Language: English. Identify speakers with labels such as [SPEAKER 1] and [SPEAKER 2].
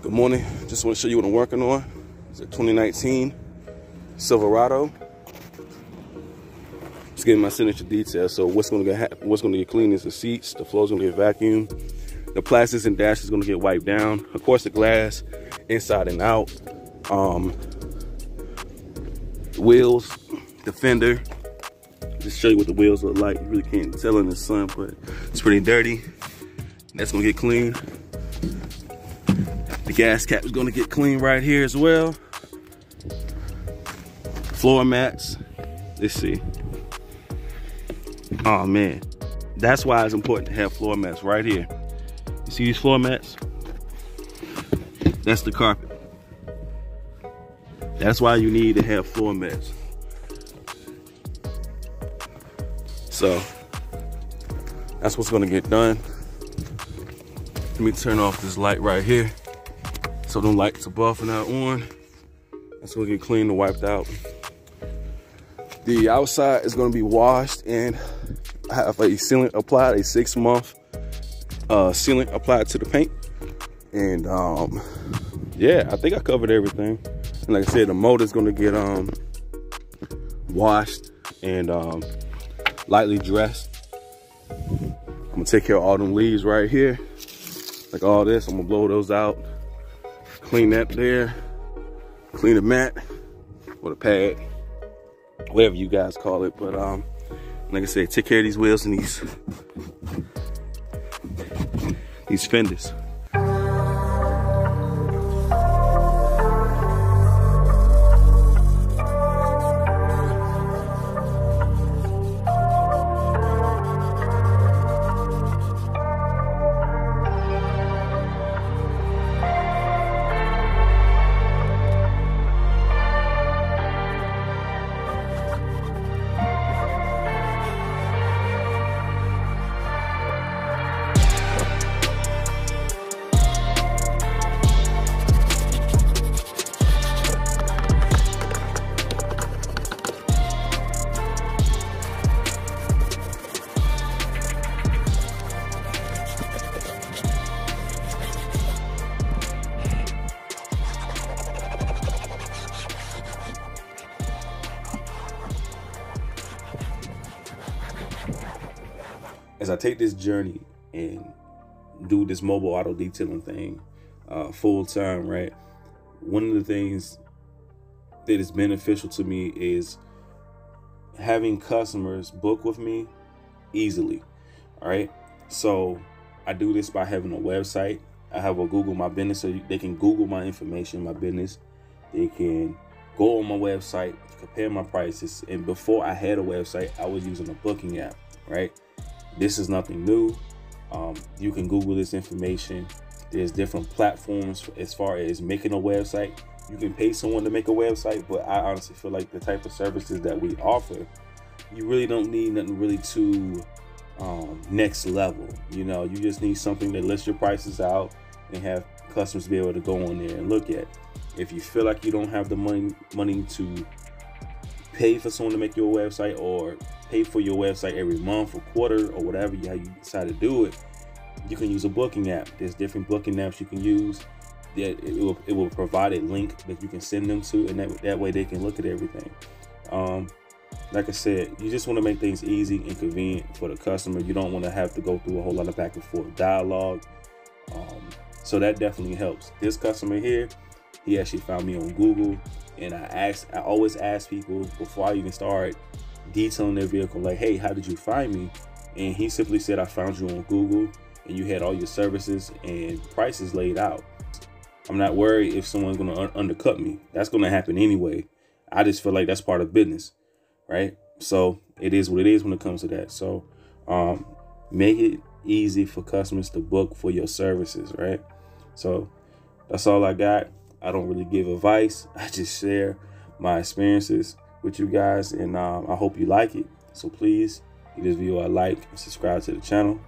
[SPEAKER 1] Good morning. Just want to show you what I'm working on. It's a 2019 Silverado. Just getting my signature details. So what's going to get what's going to get clean is the seats. The floor's going to get vacuumed. The plastics and dash is going to get wiped down. Of course, the glass inside and out. Um, wheels, the fender. Just show you what the wheels look like. You really can't tell in the sun, but it's pretty dirty. That's gonna get clean. The gas cap is gonna get clean right here as well. Floor mats. Let's see. Oh man, that's why it's important to have floor mats right here. You see these floor mats? That's the carpet. That's why you need to have floor mats. So that's what's gonna get done. Let me turn off this light right here. So them lights above and not on. That's gonna get cleaned and wiped out. The outside is gonna be washed and I have a sealant applied, a six month uh, sealant applied to the paint. And um, yeah, I think I covered everything. And like I said, the motor's gonna get um, washed and um, lightly dressed. I'm gonna take care of all them leaves right here like all this. I'm gonna blow those out, clean that there, clean the mat or the pad, whatever you guys call it. But um, like I said, take care of these wheels and these these fenders. As I take this journey and do this mobile auto detailing thing uh, full time, right? One of the things that is beneficial to me is having customers book with me easily. All right. So I do this by having a website. I have a Google My Business so they can Google my information, my business. They can go on my website, compare my prices. And before I had a website, I was using a booking app, right? This is nothing new. Um, you can Google this information. There's different platforms as far as making a website. You can pay someone to make a website, but I honestly feel like the type of services that we offer, you really don't need nothing really too um, next level. You know, you just need something that lists your prices out and have customers be able to go on there and look at. If you feel like you don't have the money money to pay for someone to make your website or pay for your website every month or quarter or whatever you, how you decide to do it, you can use a booking app. There's different booking apps you can use. That it will, it will provide a link that you can send them to, and that, that way they can look at everything. Um, like I said, you just want to make things easy and convenient for the customer. You don't want to have to go through a whole lot of back and forth dialogue. Um, so that definitely helps. This customer here, he actually found me on Google and I ask, I always ask people before I even start detailing their vehicle, like, hey, how did you find me? And he simply said, I found you on Google and you had all your services and prices laid out. I'm not worried if someone's going to un undercut me. That's going to happen anyway. I just feel like that's part of business, right? So it is what it is when it comes to that. So um, make it easy for customers to book for your services, right? So that's all I got. I don't really give advice. I just share my experiences with you guys, and um, I hope you like it. So please give this video a like and subscribe to the channel.